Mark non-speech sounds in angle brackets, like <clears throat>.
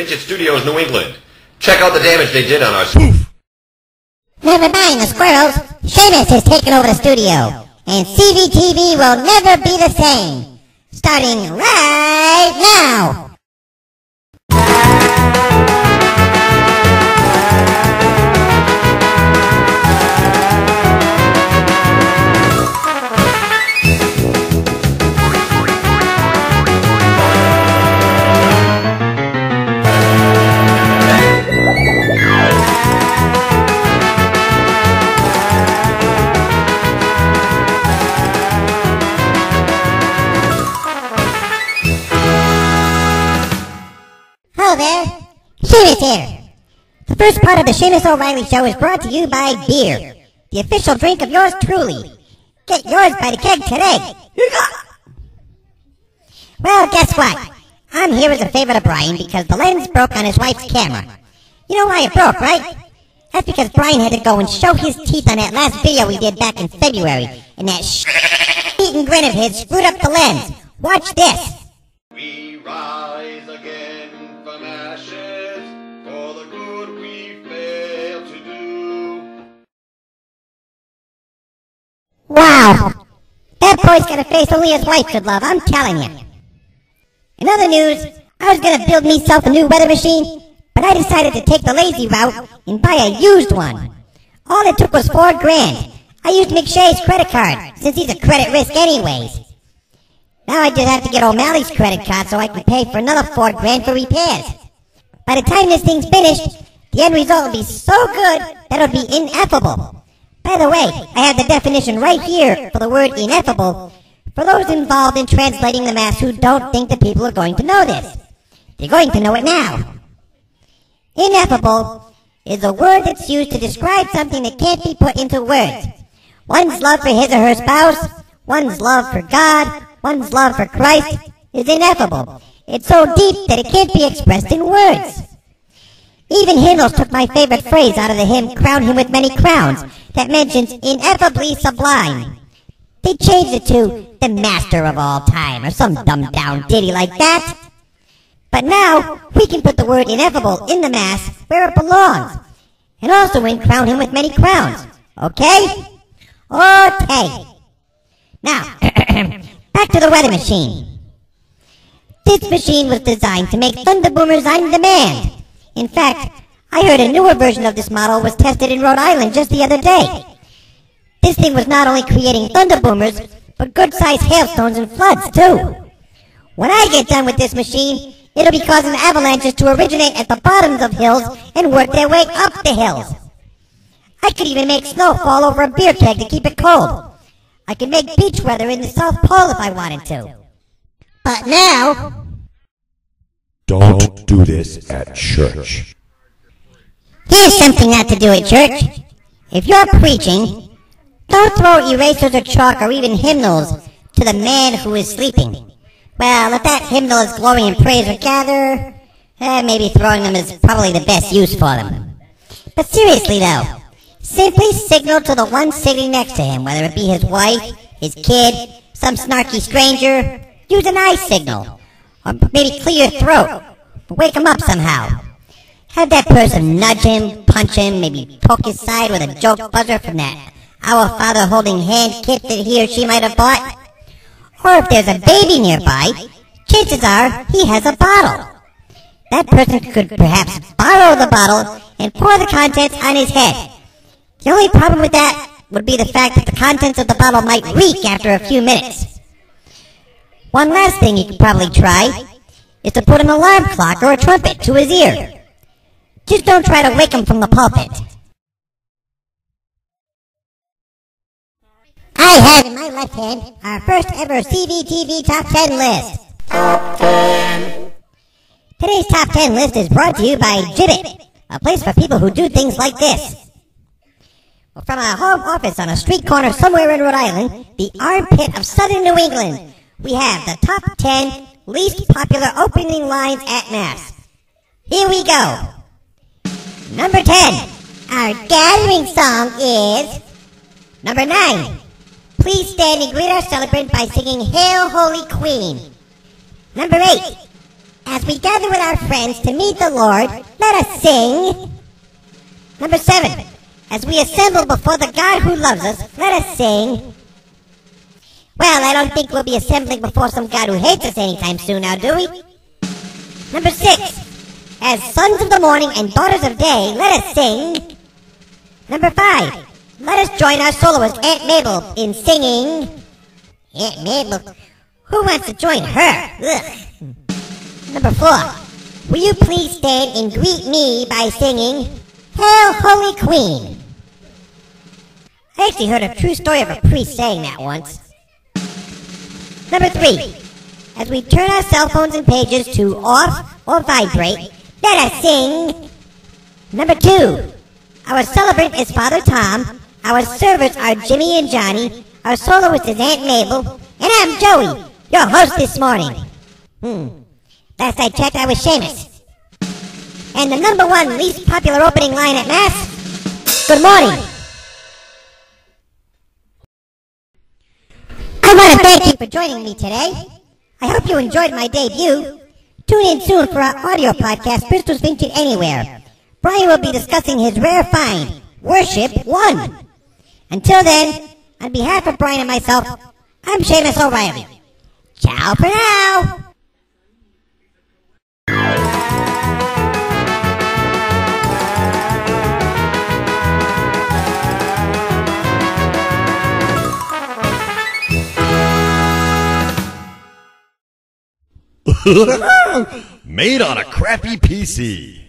Vincit Studios, New England. Check out the damage they did on our spoof. Never mind the squirrels. Shamus has taken over the studio. And CVTV will never be the same. Starting right now. First part of the Shamus O'Reilly Show is brought to you by beer, the official drink of yours truly. Get yours by the keg today. <laughs> Well, guess what? I'm here as a favor to Brian because the lens broke on his wife's camera. You know why it broke, right? That's because Brian had to go and show his teeth on that last video we did back in February, and that <laughs> eating grin of his screwed up the lens. Watch this. We rise boy's got a face only his wife could love, I'm telling you. In other news, I was gonna build myself a new weather machine, but I decided to take the lazy route and buy a used one. All it took was four grand. I used McShay's credit card, since he's a credit risk anyways. Now I just have to get O'Malley's credit card so I can pay for another four grand for repairs. By the time this thing's finished, the end result will be so good that it'll be ineffable. By the way, I have the definition right here for the word ineffable for those involved in translating the mass who don't think the people are going to know this. They're going to know it now. Ineffable is a word that's used to describe something that can't be put into words. One's love for his or her spouse, one's love for God, one's love for Christ is ineffable. It's so deep that it can't be expressed in words. Even Hindels took my favorite phrase out of the hymn Crown Him with Many Crowns that mentions ineffably sublime. They changed it to the master of all time or some dumbed down ditty like that. But now we can put the word ineffable in the mass where it belongs. And also in crown him with many crowns. Okay? Okay. Now, <clears throat> back to the weather machine. This machine was designed to make thunder boomers on demand. In fact, I heard a newer version of this model was tested in Rhode Island just the other day. This thing was not only creating thunder boomers, but good-sized hailstones and floods too. When I get done with this machine, it'll be causing avalanches to originate at the bottoms of hills and work their way up the hills. I could even make snow fall over a beer keg to keep it cold. I could make beach weather in the South Pole if I wanted to. But now, Don't do this at church. Here's something not to do at church. If you're preaching, don't throw erasers or chalk or even hymnals to the man who is sleeping. Well, if that hymnal is glory and praise or gather, eh, maybe throwing them is probably the best use for them. But seriously though, simply signal to the one sitting next to him, whether it be his wife, his kid, some snarky stranger. Use an eye signal. Or maybe clear your throat. Wake him up somehow. Have that person nudge him, punch him, maybe poke his side with a joke buzzer from that Our Father holding hand kit that he or she might have bought. Or if there's a baby nearby, chances are he has a bottle. That person could perhaps borrow the bottle and pour the contents on his head. The only problem with that would be the fact that the contents of the bottle might leak after a few minutes. One last thing you could probably try is to put an alarm clock or a trumpet to his ear. Just don't try to wake him from the pulpit. I have in my left hand our first ever CVTV Top 10 list. Top 10. Today's Top 10 list is brought to you by Gibbet, a place for people who do things like this. From our home office on a street corner somewhere in Rhode Island, the armpit of southern New England, we have the top 10 least popular opening lines at Mass. Here we go. Number 10. Our gathering song is... Number 9. Please stand and greet our celebrant by singing Hail Holy Queen. Number 8. As we gather with our friends to meet the Lord, let us sing. Number seven. As we assemble before the God who loves us, let us sing. Well, I don't think we'll be assembling before some God who hates us anytime soon now, do we? Number six. As sons of the morning and daughters of day, let us sing. Number five. Let us join our soloist, Aunt Mabel, in singing. Aunt Mabel? Who wants to join her? Ugh. Number four. Will you please stand and greet me by singing, Hail, Holy Queen? I actually heard a true story of a priest saying that once. Number three. As we turn our cell phones and pages to off or vibrate, let us sing. Number two. Our celebrant is Father Tom. Our servers are Jimmy and Johnny. Our soloist is Aunt Mabel. And I'm Joey, your host this morning. Hmm. Last I checked, I was Shamus. And the number one least popular opening line at Mass? Good morning. I want to thank you for joining me today. I hope you enjoyed my debut. Tune in soon for our audio podcast, Christus Vincit Anywhere. Brian will be discussing his rare find, Worship 1. Until then, on behalf of Brian and myself, I'm Shamus O'Reilly. Ciao for now. <laughs> Made on a crappy PC.